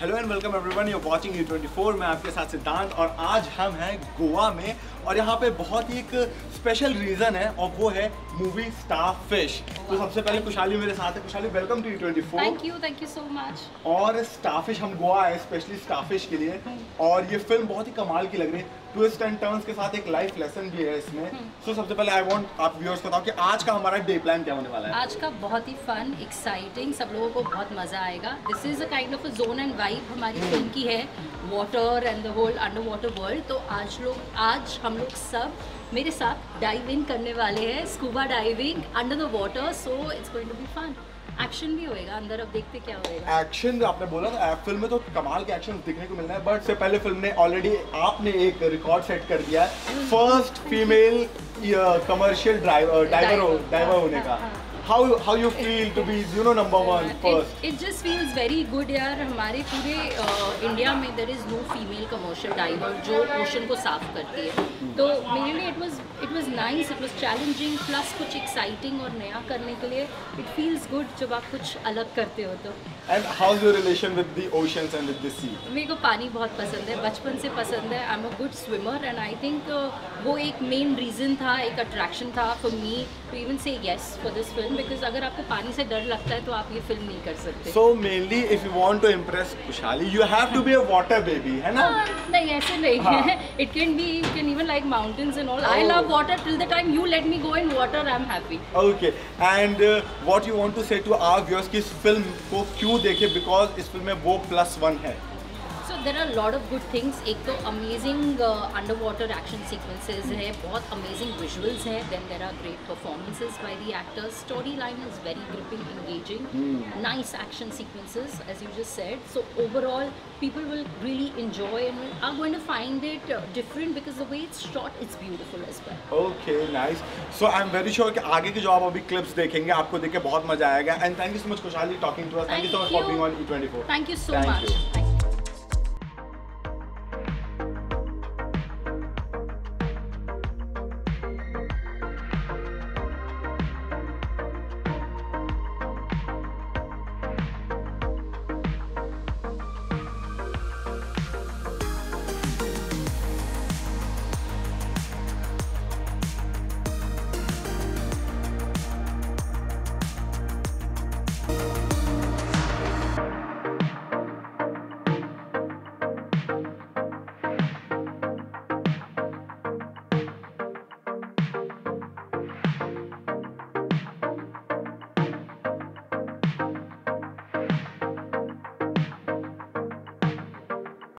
Hello and welcome everyone you watching you 24 मैं आपके साथ सिद्धांत और आज हम हैं गोवा में और यहाँ पे बहुत ही एक स्पेशल रीजन है और वो है मूवी स्टार फ़िश तो सबसे पहले कुशाली मेरे साथ है। Khushali welcome to you 24 thank you thank you so much और स्टारफिश हम गोवा आए स्पेशली स्टारफिश के लिए। और ये फ़िल्म बहुत ही कमाल की लग रही है। ट्विस्ट एंड टर्न्स के साथ एक लाइफ लेसन भी है इसमें। सो सबसे पहले आई वांट आप व्यूअर्स बताओ कि आज का हमारा डे प्लान क्या होने वाला है। आज का बहुत ही फन एक्साइटिंग सब लोगों को बहुत मज़ा आएगा। This is a kind of a zone and vibe हमारी फ़िल्म की है। Water and the whole under water world तो आज लोग आज हम लोग सब मेरे साथ डाइव इन करने वाले हैं scuba diving under the water so it's going to be fun action भी होएगा अंदर अब देखते क्या होएगा। एक्शन आपने बोला ना फ़िल्म में तो कमाल के एक्शन दिखने को मिल रहा है बट से पहले फ़िल्म ने ऑलरेडी आपने एक रिकॉर्ड सेट कर दिया है first female commercial driver diver diver होने का। हाँ, how how you feel to be you know number one first? It just feels very good यार हमारे पूरे इंडिया में there is no female commercial diver जो ओशन को साफ़ करती है। तो मेरे लिए it was it was nice it was challenging plus कुछ एक्साइटिंग और नया करने के लिए इट फील्स गुड जब आप कुछ अलग करते हो तो। And how's your relation with the oceans and with the sea? मेरे को पानी बहुत पसंद है बचपन से पसंद है। I am a good swimmer and I think वो एक मेन रीज़न था एक अट्रैक्शन था for me to even say yes for this film because अगर आपको पानी से डर लगता है तो आप ये फ़िल्म नहीं कर सकते। So mainly if you want to impress kushali you have to be a water baby है ना? हाँ, नहीं ऐसे नहीं हाँ. It can be you can even like mountains and all I. Love water till the time you let me go in water I am happy okay and what you want to say to our viewers कि इस film को क्यों देखें? Because इस film में वो plus one है। So there are lot of good things एक तो amazing under water action sequences है बहुत अमेजिंग विजुअल्स है. Then there are great performances by the actors story line is very gripping engaging nice action sequences as you just said so overall people will really enjoy and will, are going to find it uh, different because the way it's shot it's beautiful as well. Okay nice so I am very sure कि आगे की जो आप अभी clips देखेंगे आपको देख के बहुत मज़ा आएगा. And thank you so much Khushali talking to us thank you so much for being on ई24 thank you so much.